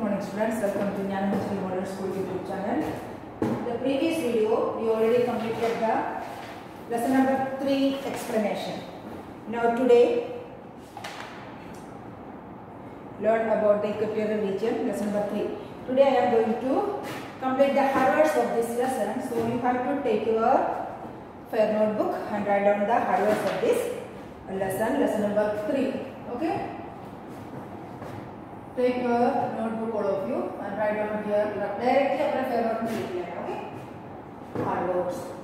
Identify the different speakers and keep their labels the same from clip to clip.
Speaker 1: morning students, welcome to Gyanmanjari Modern School YouTube channel. The previous video, we already completed the lesson number 3 explanation. Now today, learn about the equatorial region, lesson number 3. Today I am going to complete the highlights of this lesson. So you have to take your fair notebook and write down the highlights of this lesson, lesson number 3. Okay? Take your notebook, all of you, and write down here directly after favor. Okay? Hard works.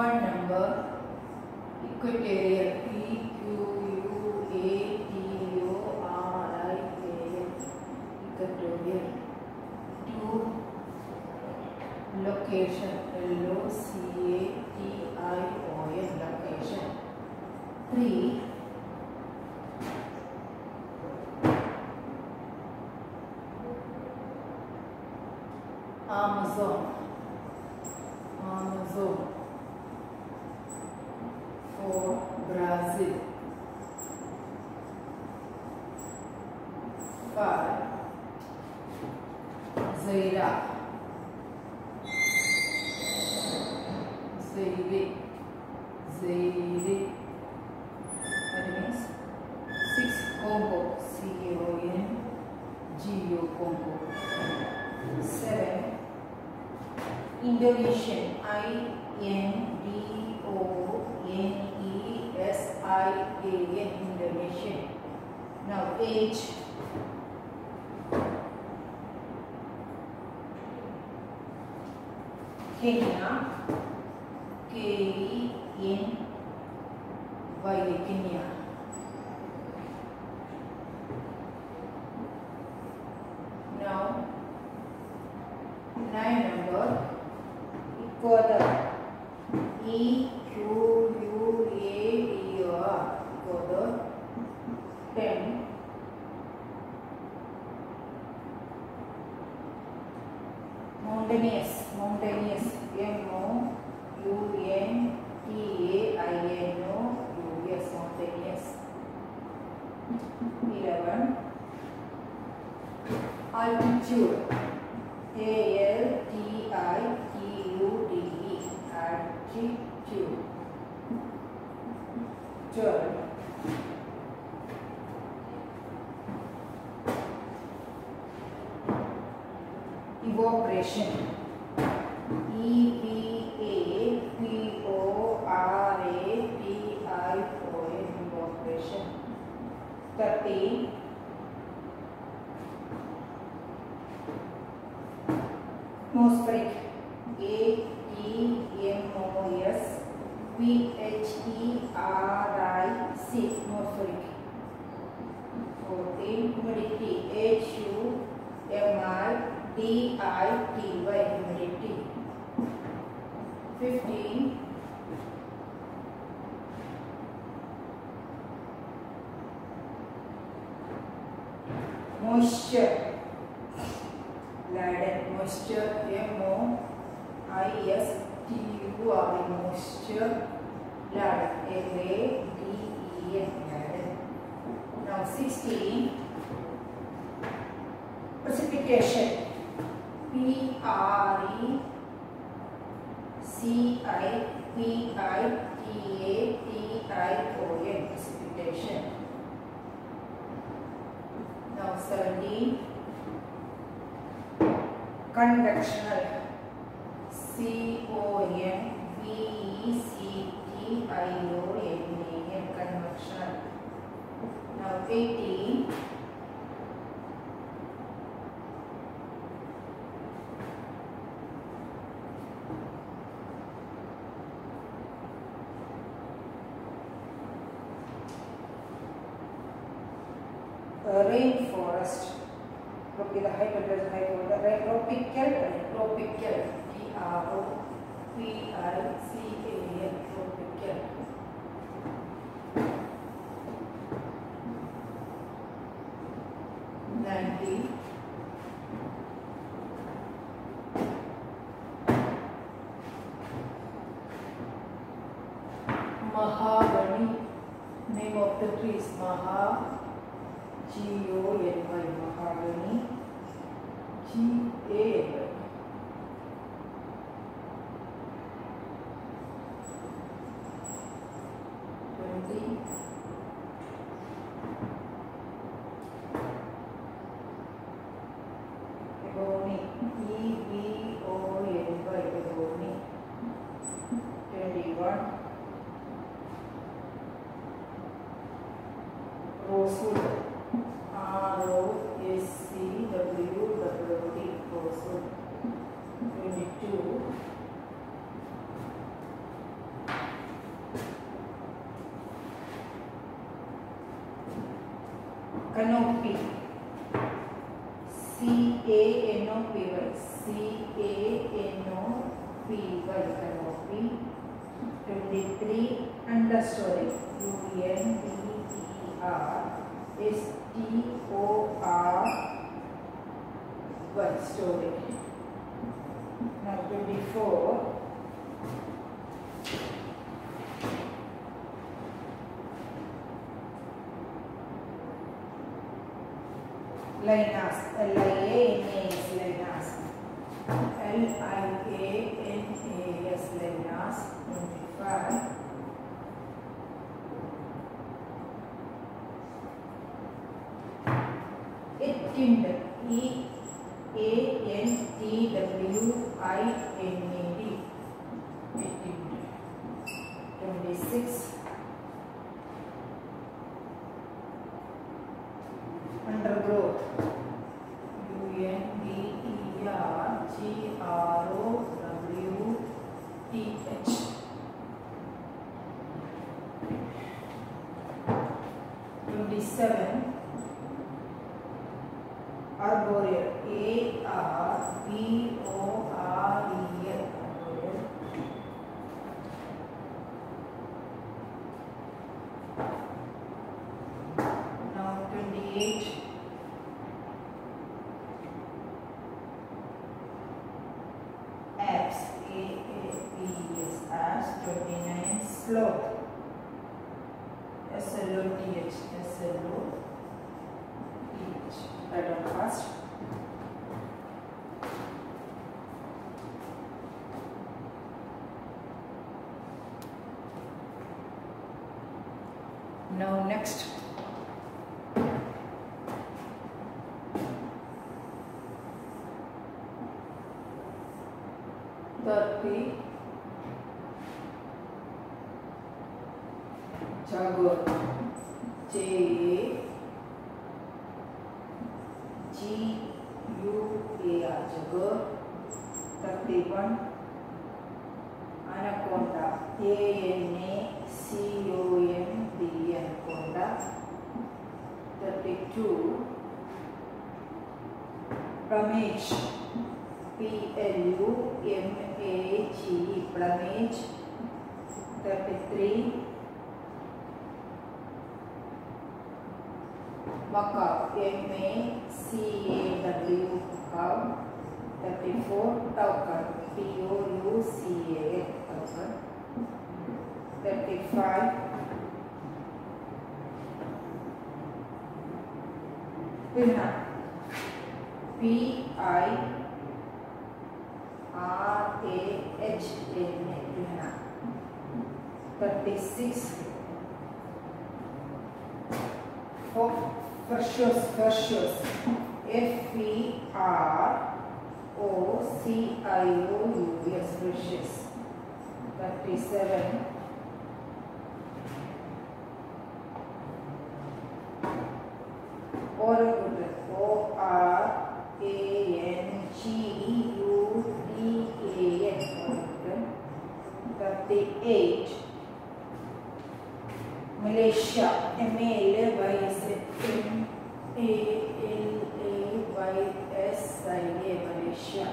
Speaker 1: One number equatorial Indonesian. I N D O N E S I A N Indonesian. Now age. Kenya. K E N Y Kenya. Now nine number Ecuador. E Q U A D O R Ecuador. Ten. Mountainous. Mountainous. M O U N T A I N O U S. Mountainous. Eleven. Altitude. A L T I T U D E. Altitude. Twelve. Evaporation. Laden. L A D E N. Laden. Now sixteen. Precipitation. P R E C I P I T A T I O N. Precipitation. Now seventeen. Convectional. C O N V E C T I O N A N. Convectional. Now uh, rainforest. Look at the height of the rain. Tropical, tropical. T R O P I C Mahagani. Name of the tree is Maha. G O P Y. Canopy. Twenty-three. Understory. U N D E R S T O R Y. Story. Now twenty-four. Linus, L-I-A-N-A-S, Linus. L-I-A-N-A-S, Linus, 25. It kindled. se J A G U A R. Jaguar. Thirty-one. Anaconda. A N A C O N D E. Anaconda. Thirty-two. Plumage. P P L U M A G plumage 33 Macaw, M-A-C-A-W, cow. 34, toucan, T-O-U-C-A-N, toucan. 35, pinna, P-I-N-N-A. R A H A. Pinna. Thirty-six. For Ferocious, ferocious. F E R O C I O U S. Ferocious. Thirty-seven. Orangutan. O R A N G U D A N. Orangutan. Thirty-eight. Malaysia. M A L Y S M A L A Y S I A. Malaysia.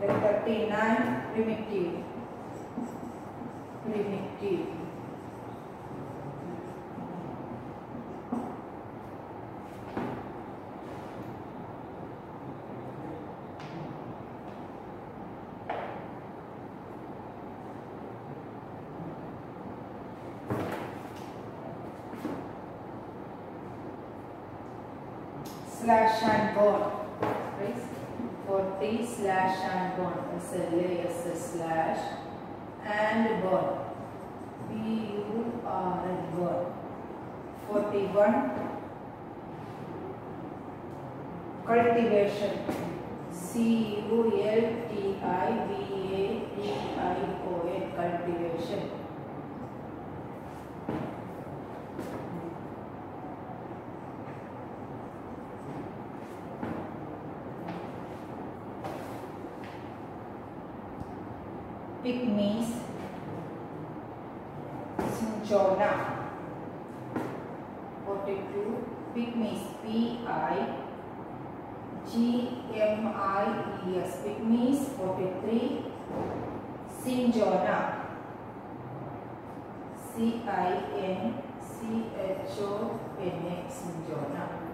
Speaker 1: Then thirty-nine. Primitive. Primitive. Slash and burn. Right? 40 slash and burn. S-L-A-S-S slash and burn. B-U-R-N burn. 41 cultivation C U L T I V A T I O N cultivation It means Sinjona. What it do? It means P-I G M I E S. It means 43 Sinjona. C I N C H O N A Sinjona.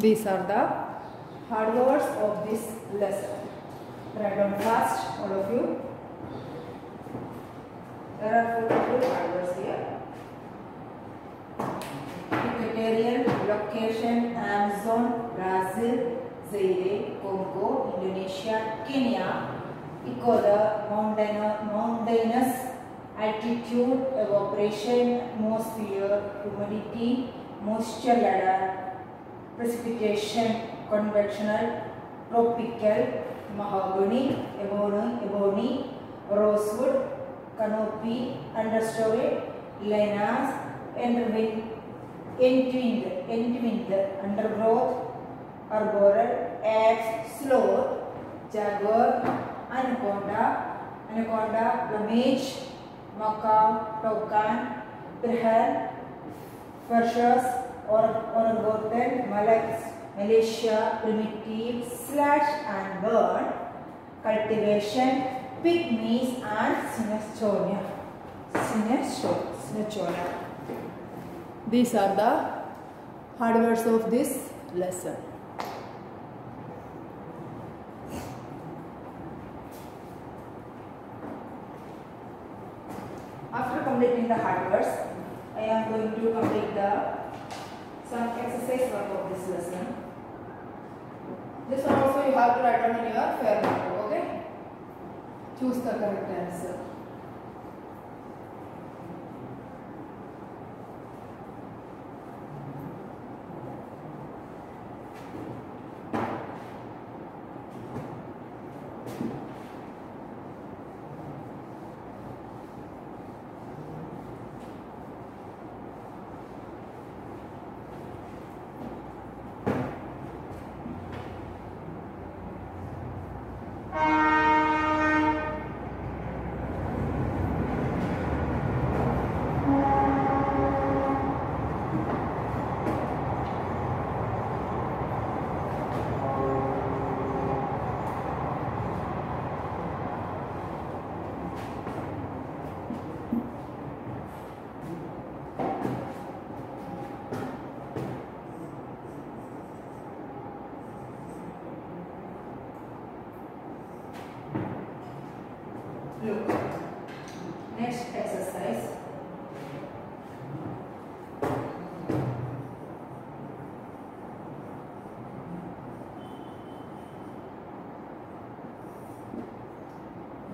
Speaker 1: These are the hard words of this lesson. Write down fast, all of you. There are four hard words here. Equatorial location, Amazon, Brazil, Zaire, Congo, Indonesia, Kenya. Mountain, mountainous altitude, evaporation, atmosphere, humidity, moisture laden, precipitation, convectional, tropical, mahogany, ebony, ebony, rosewood, canopy, understory, lianas, entwind, entwind, entwind, undergrowth, arboreal, axe, sloth, jaguar, anaconda, anaconda, plumage, macaw, toucan, peregrine, Persians, or orangutan, Malax, Malaysia, primitive, slash and burn, cultivation, pygmies and Cinnastonia. Cinnastonia. These are the hard words of this lesson. After completing the hard words, I am going to complete the some exercise work of this lesson. This one also you have to write down in your fair notebook, okay? Choose the correct answer.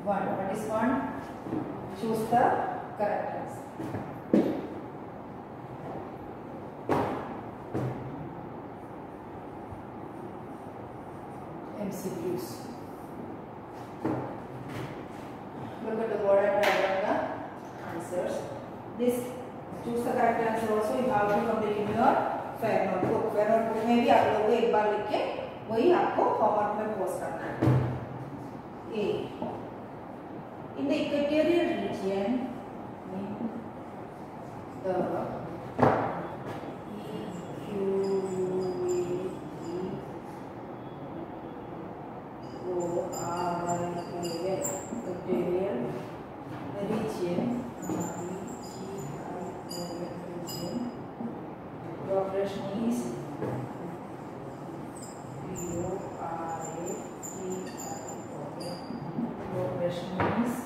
Speaker 1: 1. What is 1? Choose the correct questions.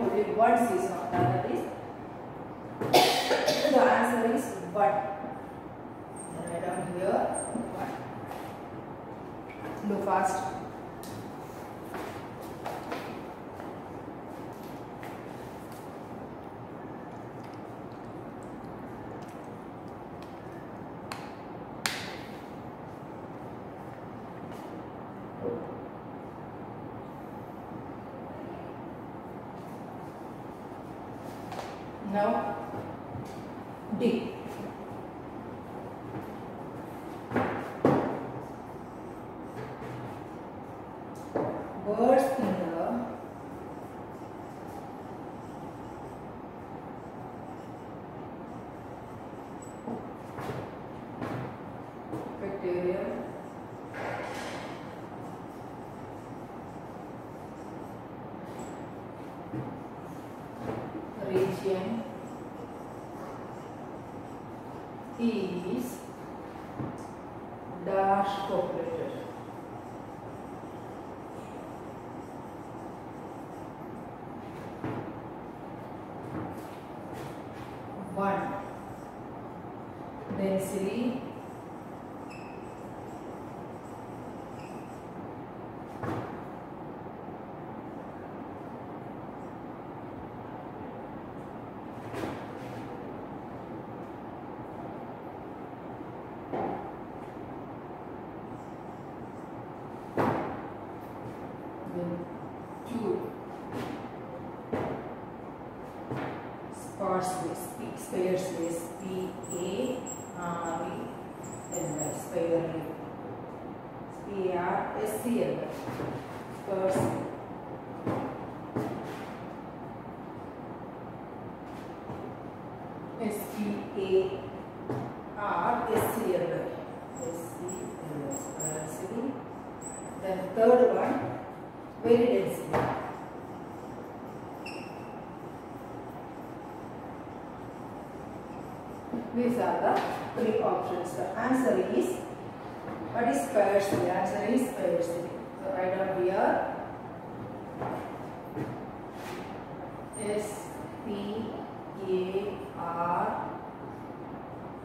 Speaker 1: only one is not that is the answer is but. write down here look fast. is dash populated. Third one very densely. These are the three options. The answer is what is sparsely? The answer is sparsely. So write down here S P A R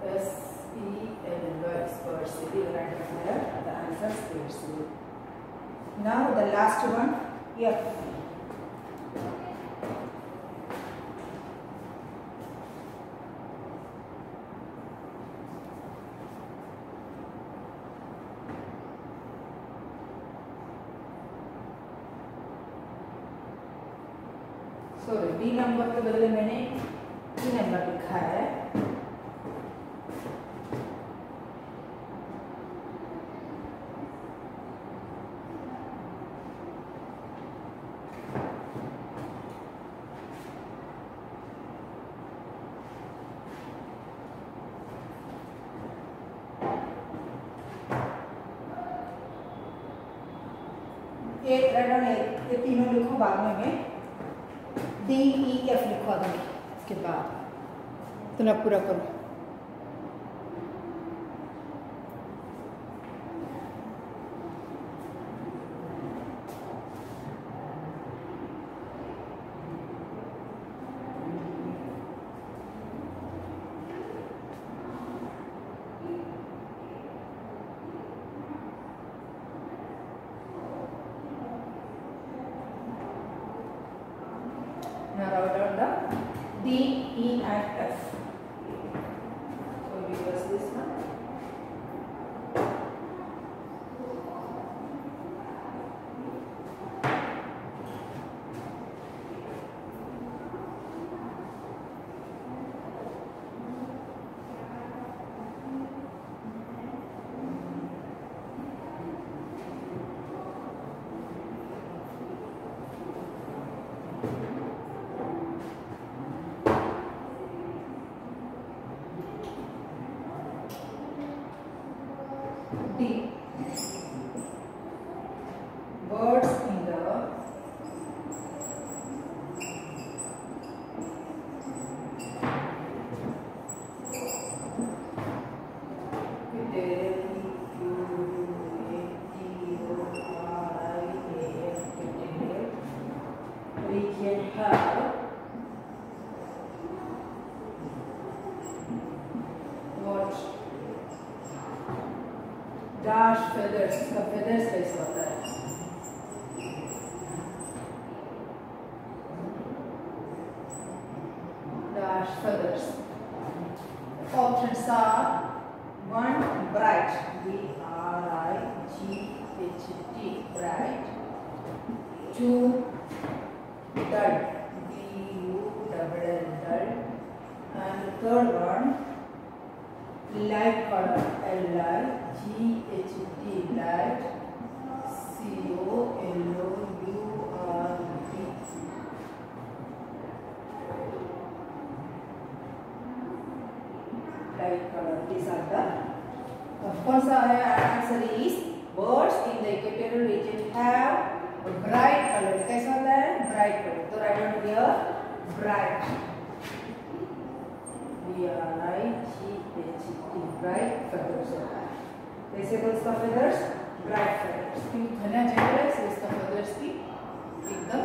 Speaker 1: S E L Y sparsely. Write down here the answer sparsely. Now the last one F. एक रैडन एक ये तीनों लिखो बाद में मैं। D E F लिखवा दूँगी उसके बाद। तो ना पूरा करो। dash feathers इसका feathers कैसे होता है dash feathers options are one bright b r i g h t bright two dull d u double l dull and the third one light color L I G H T light C O L O U R T light color these are the of course our answer is birds in the equatorial region have a bright color कैसा होता है bright color तो write down here bright B R I G H T bright feathers होता है कैसे को इसका feathers bright feathers क्योंकि घना जंगल है इसलिए इसका feathers भी एकदम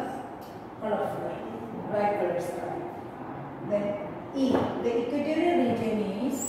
Speaker 1: कलरफुल है bright colors का then E the equatorial region is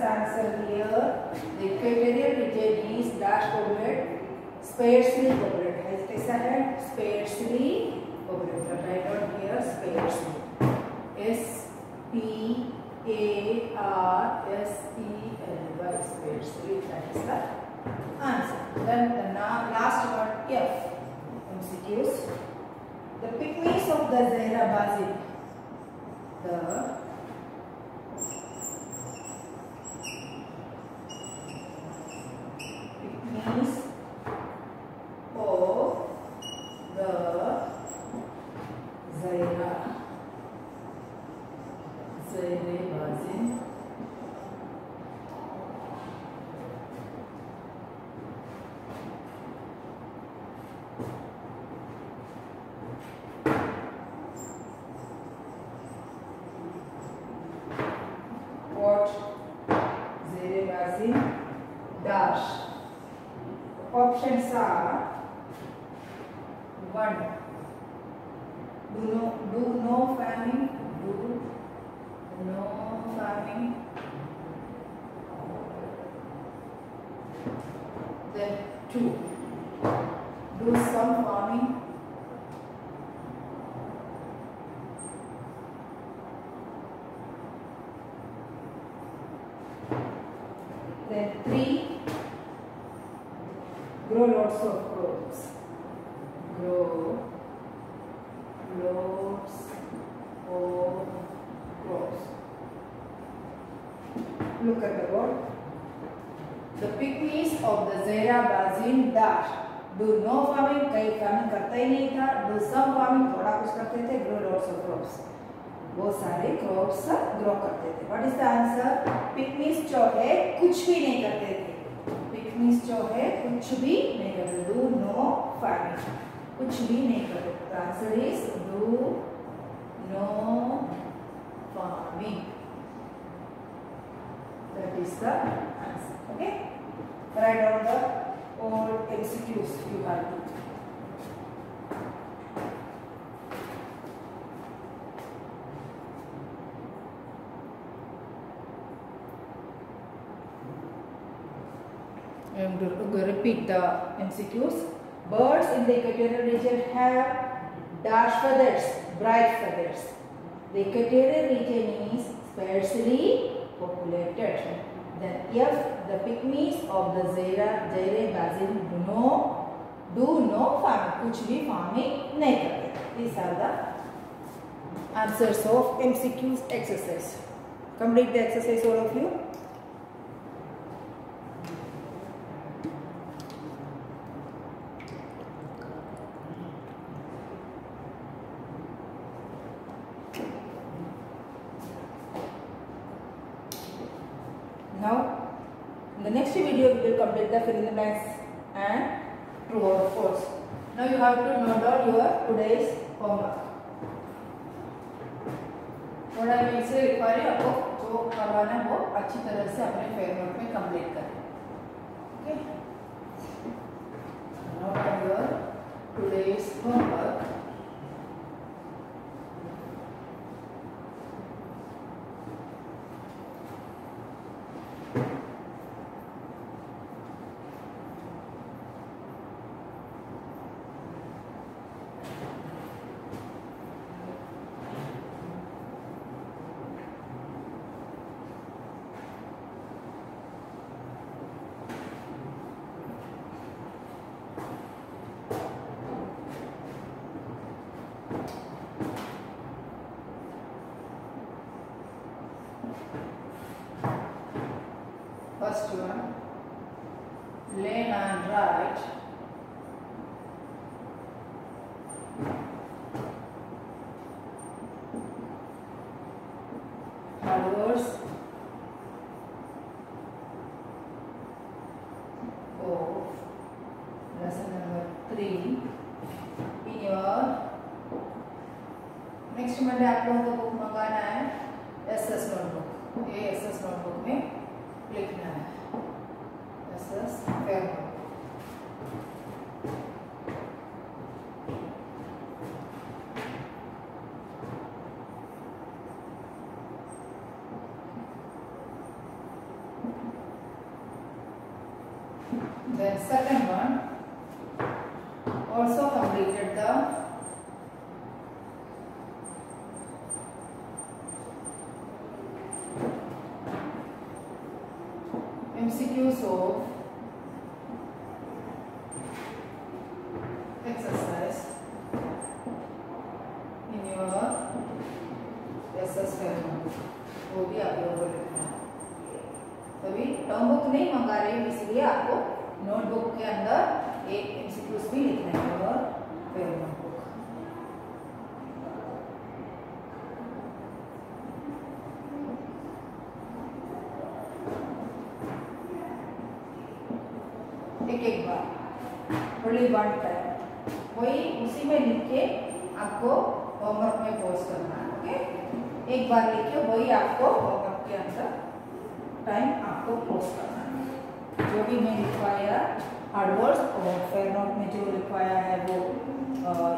Speaker 1: is answer here? The equatorial region is dash populate, sparsely. है कैसा है? Sparsely populated. Write down here sparsely. S P A R S E L Y sparsely. That is the answer. Then the last one F. MCQs. The pygmies of the Zaira basin. The dash. Options are one. Do no do no farming. Do no farming. Then two. Do some farming. Lots of crops. Grow lots of crops. Look at the word. The pygmies of the Zaira basin dash. Do no farming, कई farming करता ही नहीं था. Do some farming, थोड़ा कुछ करते थे. Grow lots of crops. वो सारे क्रॉप्स ग्रो करते थे व्हाट इज़ द आंसर पिकनिस जो है कुछ भी नहीं करते थे है कुछ भी नहीं कर दो नो फाइव कुछ भी नहीं कर दो आंसर इज़ दो no farming that is the answer okay right on the और excuse you have to repeat the MCQs. Birds in the equatorial region have dark feathers, bright feathers. The equatorial region is sparsely populated. Then if the pygmies of the Zaira, Zaire basin do no, do no farm, kuch bhi farming nahi karte. These are the answers of MCQs exercise. Complete the exercise all of you. Will complete the fill in the blanks and true or false. Now, you have to note down your today's homework. थोड़ा मैं से require है हूँ आपको जो करवाना है वो अच्छी तरह से अपने फ्रेमवर्क में कंप्लीट करें okay note down your today's homework First one, lane and right. Followers of lesson number three in your next Monday आप लोगों को बुक मंगाना है एस एस नोटबुक ये एस एस नोटबुक में लिखना है S S fair Second one also completed the MCQs of है नहीं मंगा रही हूँ इसलिए आपको नोटबुक के अंदर एक एमसीक्यूज भी लिखना है और फ्रेमवर्क बुक एक एक ओनली वन वही उसी में लिख के आपको होमवर्क में पोस्ट करना है ओके एक बार लिख के वही आपको होमवर्क के अंदर टाइम आपको पोस्ट करना है। जो भी मैं लिखवाया हार्डवर्ड्स और फेयर नोट में जो लिखवाया है वो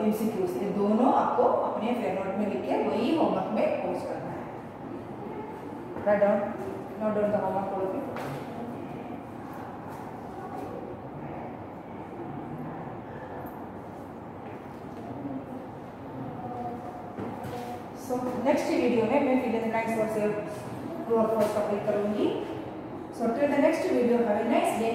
Speaker 1: एमसीक्यूज ये दोनों आपको अपने फेयर नोट में लिख के वही होमवर्क में पोस्ट करना है। Write down note down the homework okay so next video में मैं फिल इन ब्लैंक्स और से ट्रू और का करूँगी। So till the next video have a nice day